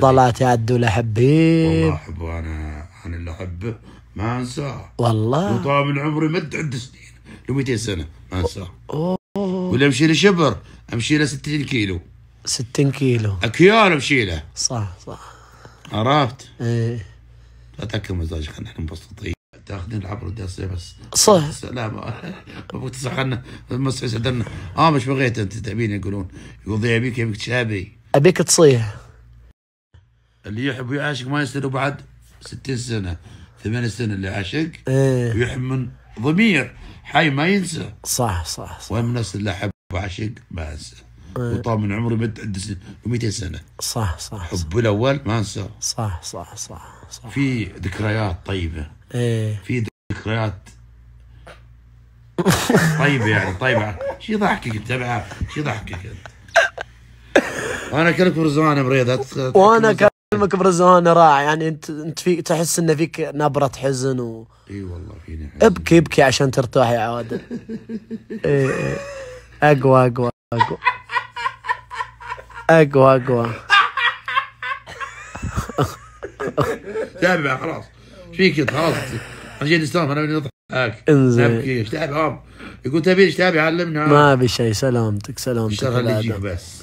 ضلات يا عدول والله حبيب احبه أنا أنا اللي أحبه ما أنساه. والله. وطال من عمري مد عد سنين له 200 سنة ما أنساه. ولا أمشي له شبر أمشي له 60 كيلو. 60 كيلو. أكيال أمشي له. صح صح. عرفت؟ إيه. لا تأكل مزاجك خلينا إحنا مبسوطين تاخذين العبر ودي بس. صح. لا ما أبغى تسخنا مسح صدرنا آه مش بغيت أنت تبين يقولون. يقول ضيع بيك يبيك تشابي. أبيك تصيح. اللي يحب ويعاشق ما يصير بعد 60 سنة 80 سنة اللي عاشق إيه. ويحب من ضمير حي ما ينسى. صح صح صح. وين من الناس اللي أحب وعاشق ما أنسى. إيه. وطال من عمري مد عد سنة 200 سنة. صح صح صح. حب الأول ما أنسى. صح صح صح صح. في ذكريات طيبة. إيه. في ذكريات طيبة يعني طيبة. شو يضحكك أنت تبعها شو يضحكك أنت؟ وأنا كلك فرزانه مريض وأنا كلمك برزوان راعي يعني انت انت في تحس إن فيك نبرة حزن و إي والله فيني حزن. ابكي ابكي عشان ترتاح يا عادل إيه إيه اقوى اقوى أقوى. اقوى أقوى. تابع خلاص. إيش فيك أنت خلاص. عشان نستوعب أنا بدي نضحك انزين. أبكي إيش تابع يقول تبي إيش تابع علمنا ما في شيء سلامتك سلامتك اللي يجيك الآدم. بس